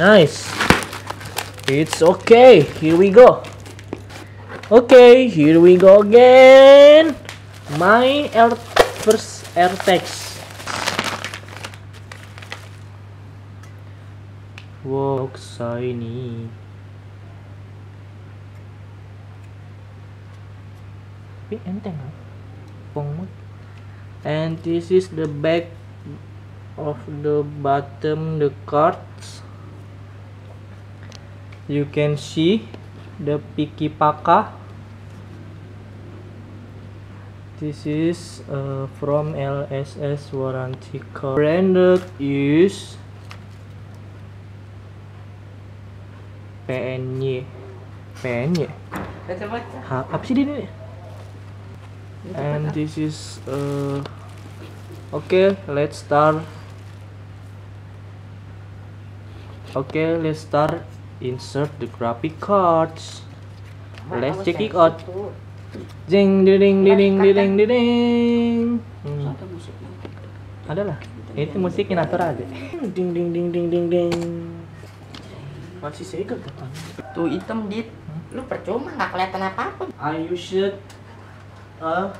Nice. It's okay. Here we go. Okay, here we go again. My air first AirTags. Walk shiny. Tapi enteng kan? Pong. And this is the back of the bottom the cards. You can see the Piki Paka. This is uh, from LSS warranty card. Branded is PNY. PNY. Apa sih ini? And this is uh okay, let's start. Okay, let's start insert the graphic cards. Let's check it out. Jing ding ding ding ding ding ding. Hmm, Ada musiknya. ada lah. Itu musiknya natural aja. Ding ding ding ding ding ding. Masih segel? Tuh hitam dit. Lu percuma nggak kelihatan apa-apa. I should 啊。